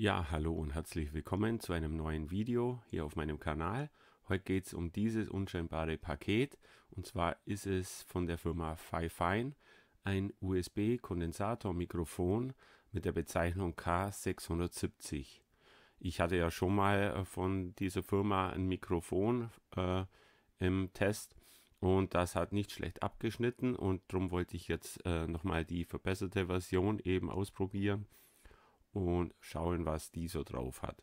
Ja, hallo und herzlich willkommen zu einem neuen Video hier auf meinem Kanal. Heute geht es um dieses unscheinbare Paket und zwar ist es von der Firma Fifine ein USB-Kondensatormikrofon mit der Bezeichnung K670. Ich hatte ja schon mal von dieser Firma ein Mikrofon äh, im Test und das hat nicht schlecht abgeschnitten und darum wollte ich jetzt äh, nochmal die verbesserte Version eben ausprobieren und schauen, was die so drauf hat.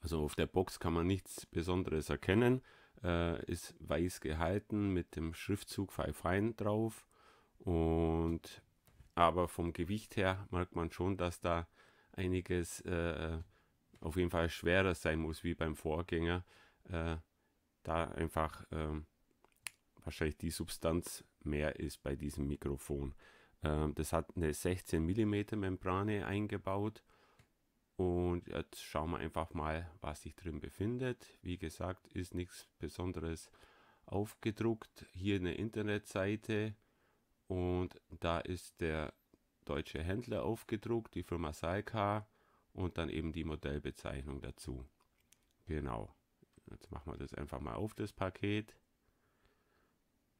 Also auf der Box kann man nichts Besonderes erkennen, äh, ist weiß gehalten mit dem Schriftzug Five Fine drauf und aber vom Gewicht her merkt man schon, dass da einiges äh, auf jeden Fall schwerer sein muss wie beim Vorgänger, äh, da einfach ähm, wahrscheinlich die Substanz mehr ist bei diesem Mikrofon. Ähm, das hat eine 16 mm Membrane eingebaut. Und jetzt schauen wir einfach mal, was sich drin befindet. Wie gesagt, ist nichts Besonderes aufgedruckt. Hier eine Internetseite und da ist der deutsche Händler aufgedruckt, die Firma Salka und dann eben die Modellbezeichnung dazu. Genau. Jetzt machen wir das einfach mal auf, das Paket.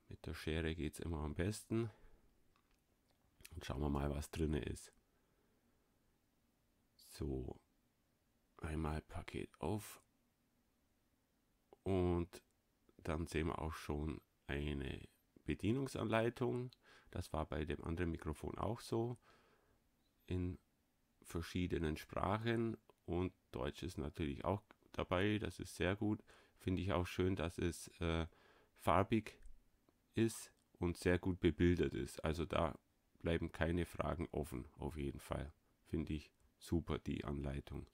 Mit der Schere geht es immer am besten. Und schauen wir mal, was drin ist. So, einmal Paket auf. Und dann sehen wir auch schon eine Bedienungsanleitung. Das war bei dem anderen Mikrofon auch so. In verschiedenen Sprachen. Und Deutsch ist natürlich auch dabei. Das ist sehr gut. Finde ich auch schön, dass es äh, farbig ist und sehr gut bebildert ist. Also da bleiben keine Fragen offen, auf jeden Fall. Finde ich super, die Anleitung.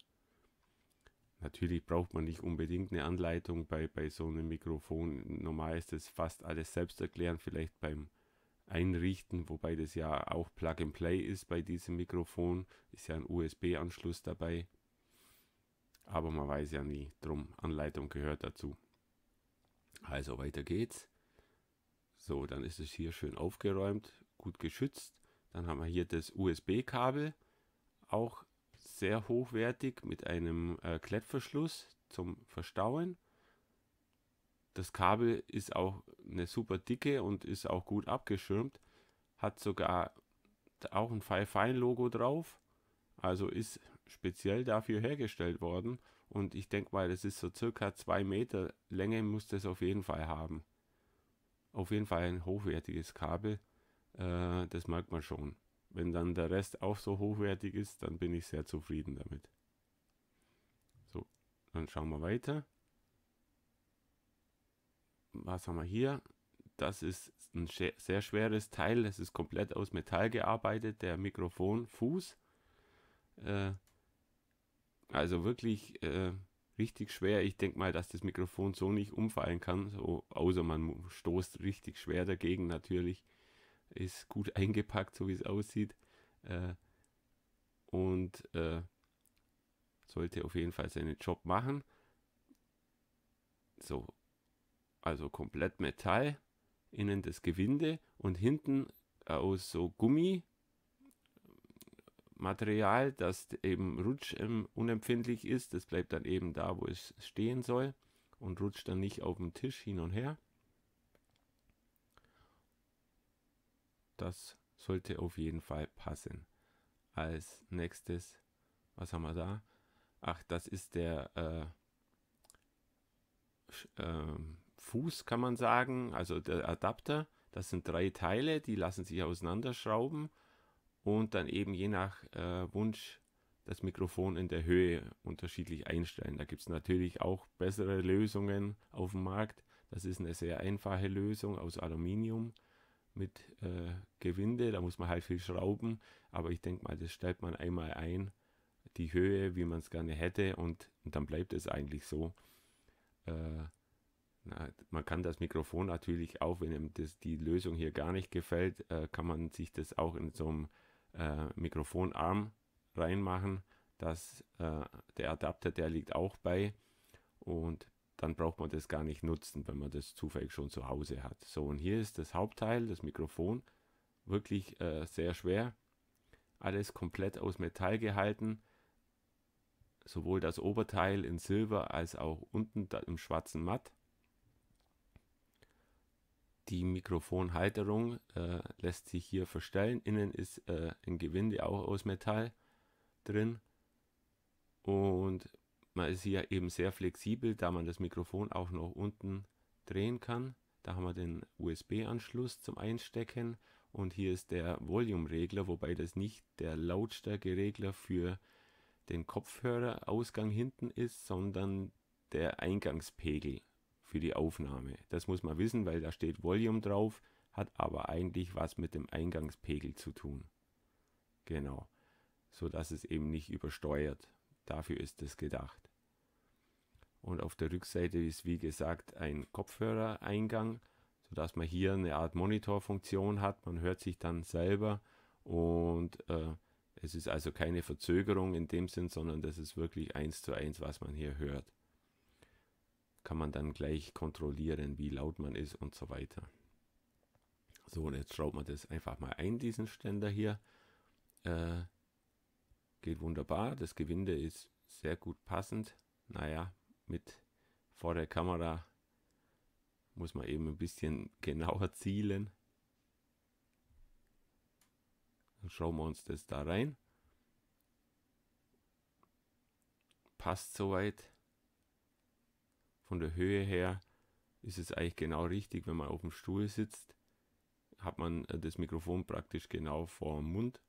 Natürlich braucht man nicht unbedingt eine Anleitung bei, bei so einem Mikrofon. Normal ist es fast alles selbst erklären, vielleicht beim Einrichten, wobei das ja auch Plug and Play ist bei diesem Mikrofon. Ist ja ein USB-Anschluss dabei. Aber man weiß ja nie, drum Anleitung gehört dazu. Also weiter geht's. So, dann ist es hier schön aufgeräumt gut geschützt. Dann haben wir hier das USB-Kabel, auch sehr hochwertig mit einem äh, Klettverschluss zum Verstauen. Das Kabel ist auch eine super dicke und ist auch gut abgeschirmt. Hat sogar auch ein Five Fine Logo drauf. Also ist speziell dafür hergestellt worden. Und ich denke mal, das ist so circa zwei Meter Länge muss das auf jeden Fall haben. Auf jeden Fall ein hochwertiges Kabel. Äh, das merkt man schon. Wenn dann der Rest auch so hochwertig ist, dann bin ich sehr zufrieden damit. So, dann schauen wir weiter. Was haben wir hier? Das ist ein sehr schweres Teil. Es ist komplett aus Metall gearbeitet, der Mikrofonfuß. Äh, also wirklich äh, richtig schwer. Ich denke mal, dass das Mikrofon so nicht umfallen kann, so, außer man stoßt richtig schwer dagegen natürlich ist gut eingepackt, so wie es aussieht. Äh, und äh, sollte auf jeden Fall seinen Job machen. So, also komplett Metall, innen das Gewinde und hinten aus so Gummimaterial, das eben rutschunempfindlich ähm, ist. Das bleibt dann eben da, wo es stehen soll und rutscht dann nicht auf dem Tisch hin und her. Das sollte auf jeden Fall passen. Als nächstes, was haben wir da? Ach, das ist der äh, äh, Fuß, kann man sagen, also der Adapter. Das sind drei Teile, die lassen sich auseinanderschrauben und dann eben je nach äh, Wunsch das Mikrofon in der Höhe unterschiedlich einstellen. Da gibt es natürlich auch bessere Lösungen auf dem Markt. Das ist eine sehr einfache Lösung aus Aluminium mit äh, Gewinde, da muss man halt viel schrauben, aber ich denke mal, das stellt man einmal ein, die Höhe, wie man es gerne hätte und, und, dann bleibt es eigentlich so. Äh, na, man kann das Mikrofon natürlich auch, wenn ihm das, die Lösung hier gar nicht gefällt, äh, kann man sich das auch in so einem äh, Mikrofonarm reinmachen. dass äh, der Adapter, der liegt auch bei und dann braucht man das gar nicht nutzen, wenn man das zufällig schon zu Hause hat. So, und hier ist das Hauptteil, das Mikrofon, wirklich äh, sehr schwer. Alles komplett aus Metall gehalten. sowohl das Oberteil in Silber als auch unten im schwarzen Matt. Die Mikrofonhalterung äh, lässt sich hier verstellen. Innen ist äh, ein Gewinde auch aus Metall drin. Und man ist hier eben sehr flexibel, da man das Mikrofon auch noch unten drehen kann. Da haben wir den USB-Anschluss zum Einstecken und hier ist der Volume-Regler, wobei das nicht der Lautstärke-Regler für den Kopfhörerausgang hinten ist, sondern der Eingangspegel für die Aufnahme. Das muss man wissen, weil da steht Volume drauf, hat aber eigentlich was mit dem Eingangspegel zu tun. Genau, so dass es eben nicht übersteuert. Dafür ist es gedacht. Und auf der Rückseite ist wie gesagt ein Kopfhörereingang, sodass man hier eine Art Monitorfunktion hat. Man hört sich dann selber und äh, es ist also keine Verzögerung in dem Sinn, sondern das ist wirklich eins zu eins, was man hier hört. Kann man dann gleich kontrollieren, wie laut man ist und so weiter. So, und jetzt schraubt man das einfach mal ein, diesen Ständer hier. Äh, geht wunderbar. Das Gewinde ist sehr gut passend. Naja, mit vor der Kamera muss man eben ein bisschen genauer zielen. Dann schauen wir uns das da rein. Passt soweit. Von der Höhe her ist es eigentlich genau richtig, wenn man auf dem Stuhl sitzt, hat man äh, das Mikrofon praktisch genau vor dem Mund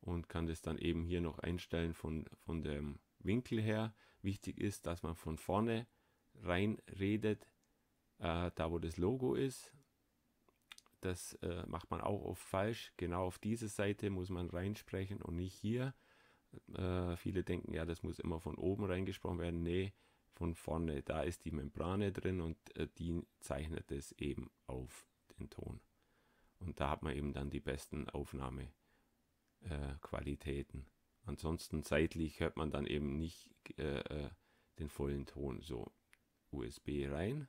und kann das dann eben hier noch einstellen von, von dem Winkel her. Wichtig ist, dass man von vorne rein redet, äh, da wo das Logo ist. Das äh, macht man auch oft falsch. Genau auf diese Seite muss man reinsprechen und nicht hier. Äh, viele denken, ja, das muss immer von oben reingesprochen werden. Nee, von vorne. Da ist die Membrane drin und äh, die zeichnet es eben auf den Ton. Und da hat man eben dann die besten Aufnahmequalitäten. Ansonsten seitlich hört man dann eben nicht äh, äh den vollen Ton. So, USB rein.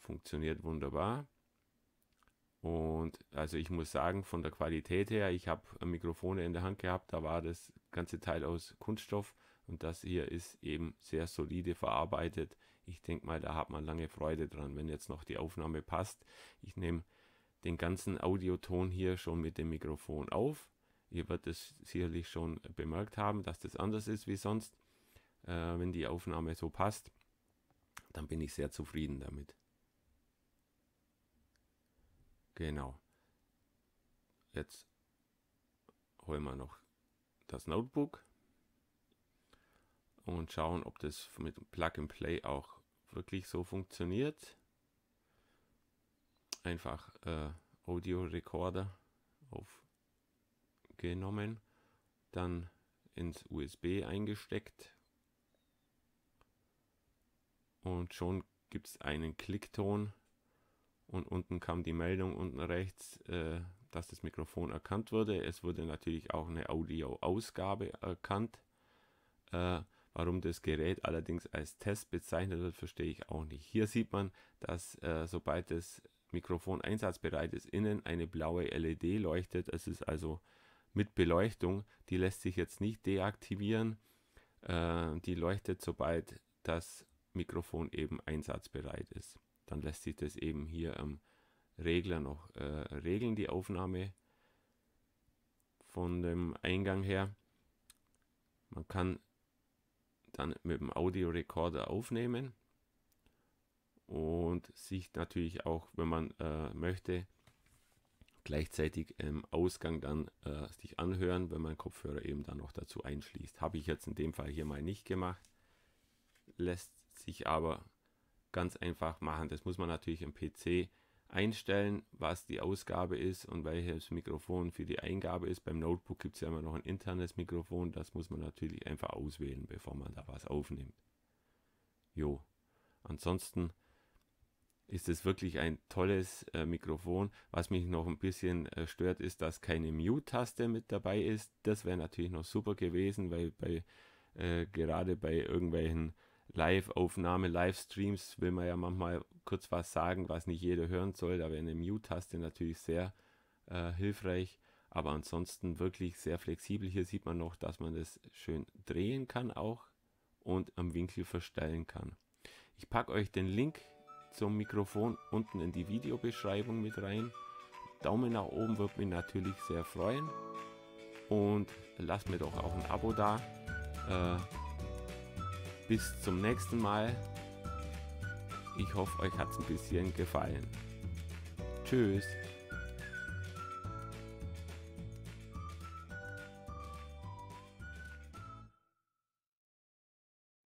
Funktioniert wunderbar. Und also ich muss sagen, von der Qualität her, ich habe Mikrofone in der Hand gehabt, da war das ganze Teil aus Kunststoff und das hier ist eben sehr solide verarbeitet. Ich denke mal, da hat man lange Freude dran, wenn jetzt noch die Aufnahme passt. Ich nehme den ganzen Audioton hier schon mit dem Mikrofon auf Ihr werdet es sicherlich schon bemerkt haben, dass das anders ist wie sonst. Äh, wenn die Aufnahme so passt, dann bin ich sehr zufrieden damit. Genau. Jetzt holen wir noch das Notebook und schauen, ob das mit Plug and Play auch wirklich so funktioniert. Einfach äh, Audio Recorder auf genommen, dann ins USB eingesteckt und schon gibt es einen Klickton und unten kam die Meldung unten rechts, äh, dass das Mikrofon erkannt wurde. Es wurde natürlich auch eine Audioausgabe erkannt. Äh, warum das Gerät allerdings als Test bezeichnet wird, verstehe ich auch nicht. Hier sieht man, dass äh, sobald das Mikrofon einsatzbereit ist, innen eine blaue LED leuchtet. Es ist also mit Beleuchtung. Die lässt sich jetzt nicht deaktivieren. Äh, die leuchtet, sobald das Mikrofon eben einsatzbereit ist. Dann lässt sich das eben hier am Regler noch äh, regeln, die Aufnahme von dem Eingang her. Man kann dann mit dem Audiorekorder aufnehmen und sich natürlich auch, wenn man äh, möchte, gleichzeitig im Ausgang dann äh, sich anhören, wenn man Kopfhörer eben dann noch dazu einschließt. Habe ich jetzt in dem Fall hier mal nicht gemacht. Lässt sich aber ganz einfach machen. Das muss man natürlich im PC einstellen, was die Ausgabe ist und welches Mikrofon für die Eingabe ist. Beim Notebook gibt es ja immer noch ein internes Mikrofon. Das muss man natürlich einfach auswählen, bevor man da was aufnimmt. Jo. Ansonsten ist es wirklich ein tolles äh, Mikrofon. Was mich noch ein bisschen äh, stört, ist, dass keine Mute-Taste mit dabei ist. Das wäre natürlich noch super gewesen, weil bei äh, gerade bei irgendwelchen Live-Aufnahmen, Livestreams will man ja manchmal kurz was sagen, was nicht jeder hören soll. Da wäre eine Mute-Taste natürlich sehr äh, hilfreich. Aber ansonsten wirklich sehr flexibel. Hier sieht man noch, dass man das schön drehen kann auch und am Winkel verstellen kann. Ich packe euch den Link zum Mikrofon unten in die Videobeschreibung mit rein. Daumen nach oben wird mich natürlich sehr freuen. Und lasst mir doch auch ein Abo da. Äh, bis zum nächsten Mal. Ich hoffe, euch hat es ein bisschen gefallen. Tschüss.